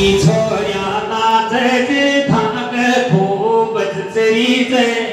छोरिया नाचे के थाने खूब बजते रीते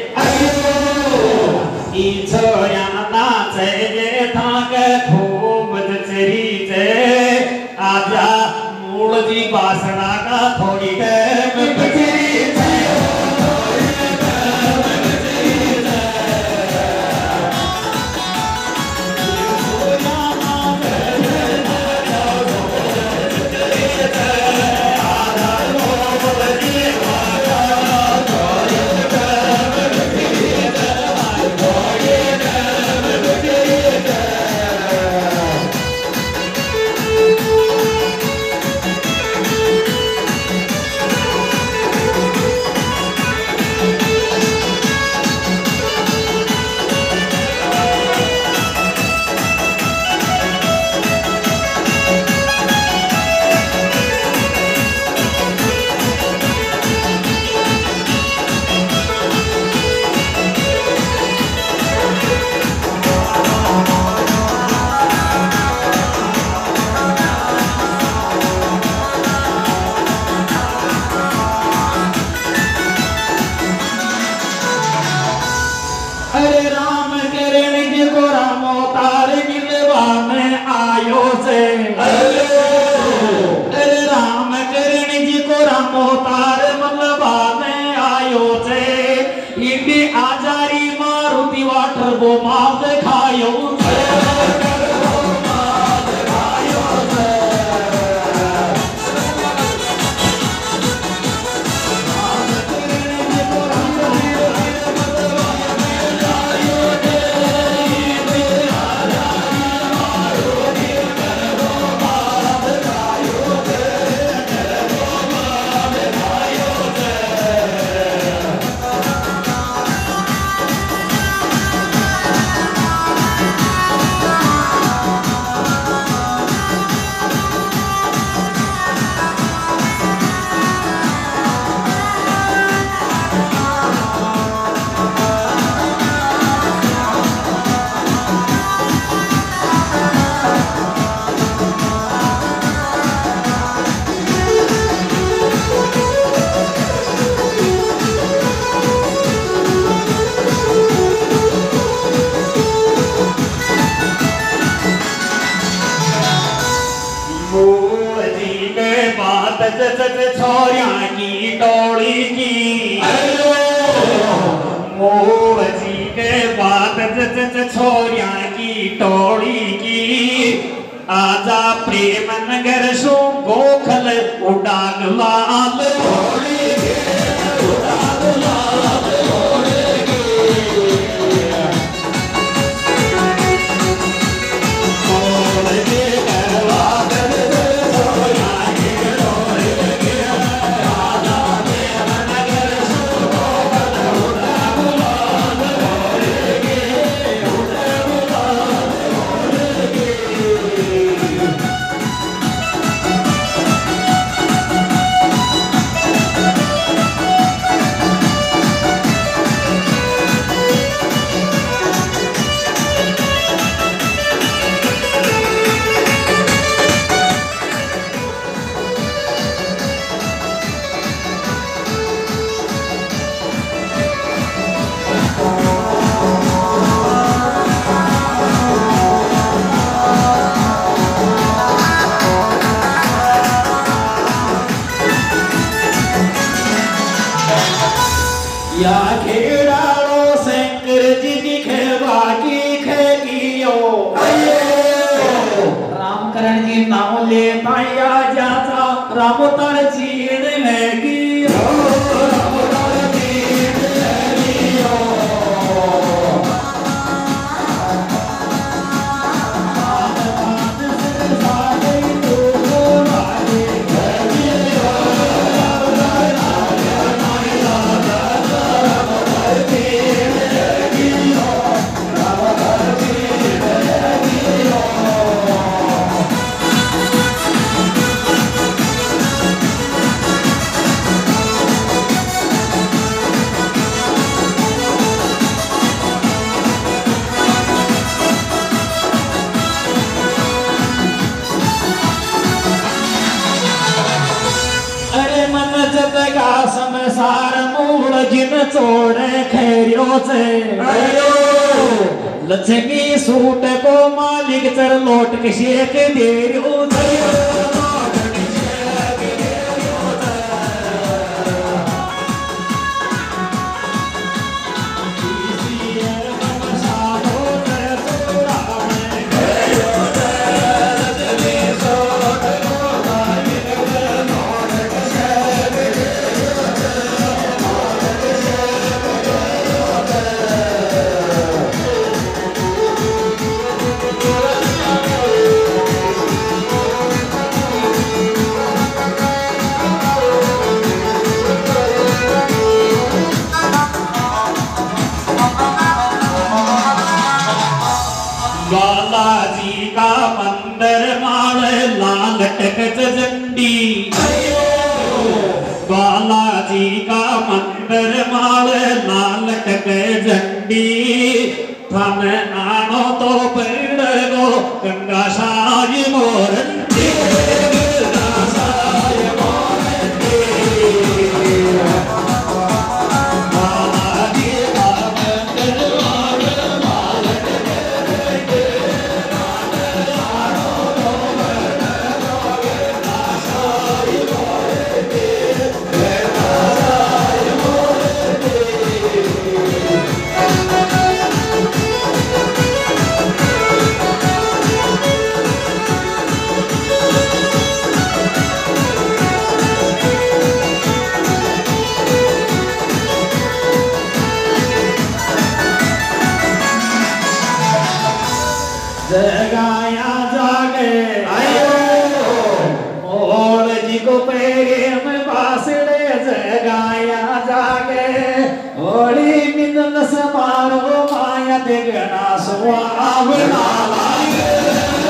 छोरिया जी टोली की आजा प्रेम नगर सो गोखल उ या खेड़ालो शंकर जी दिखे बाकी खेगियो रामकरण जी नाम ले पाया जाता राम तर जीण लगी चोड़े खेरियों से। लक्ष्मी सूट को मालिक चर लौट के शेख दे टकच झंडी बालाजी का मंदिर माल लाल टक झंडी थन आनो तो पेड़ गो गंगा शाही मोरंडी the Samaro Maya Digana, so I will not lie.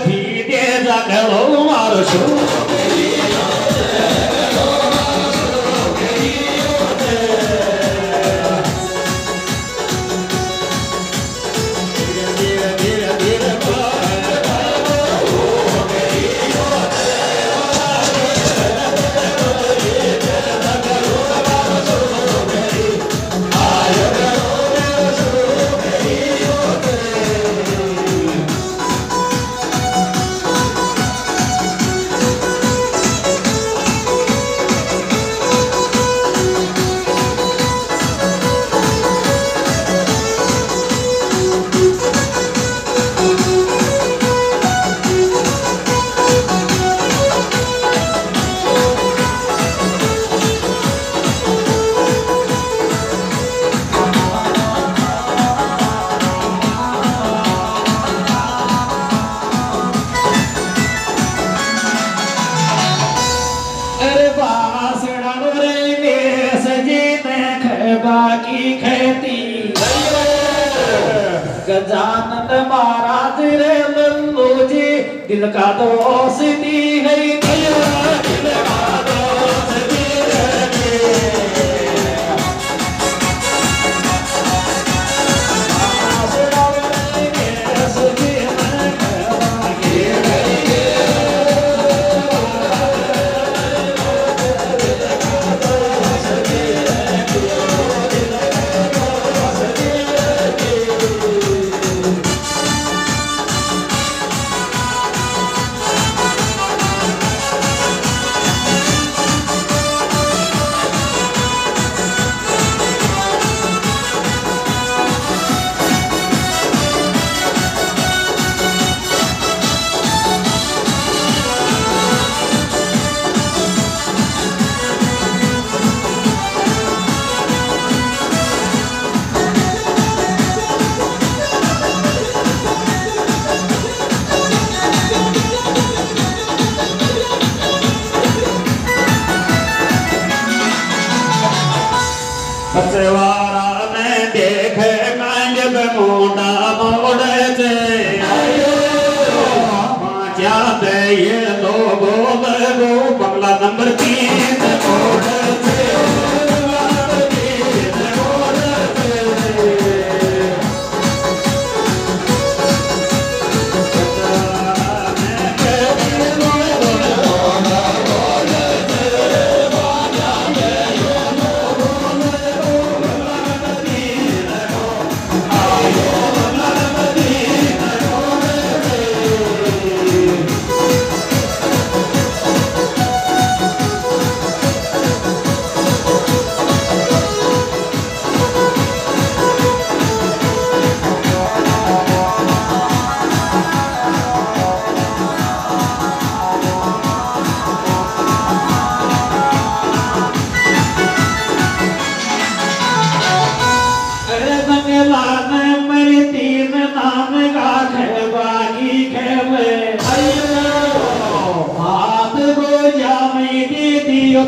皮垫在那龙马的胸。ने की खेती। गजानन महाराज रे लल्लू जी दिल का तो औसती है। yeah.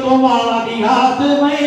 তোমার হাত মে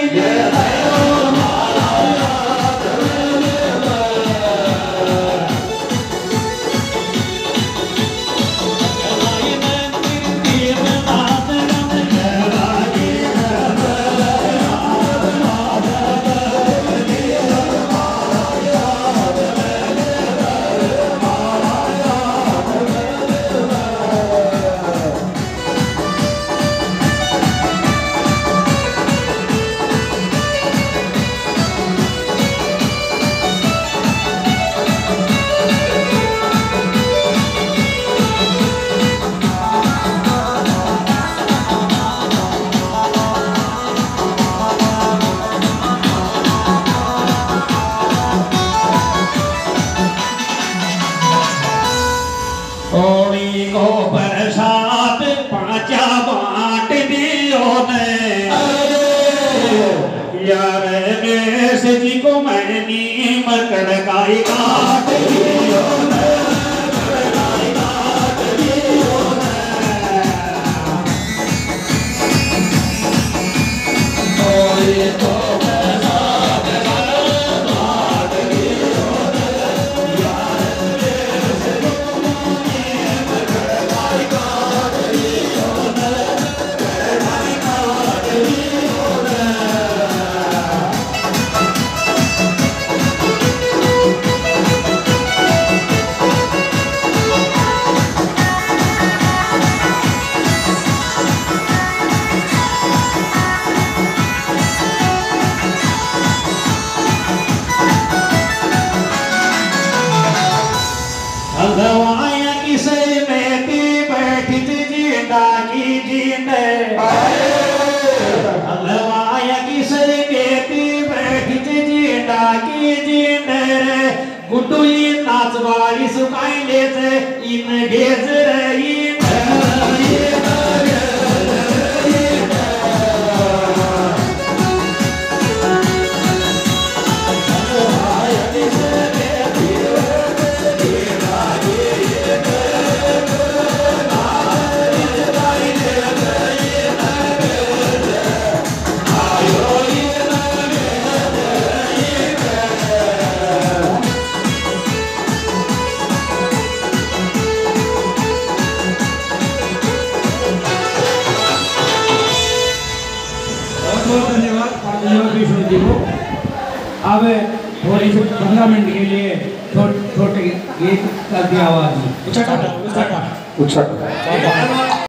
जी नर गुटुई नाचवारी सुखाई लेते इन भेज रही टूर्नामेंट के लिए छोटे गेट का दिया आवाज़ उछटा उछटा। उछटा।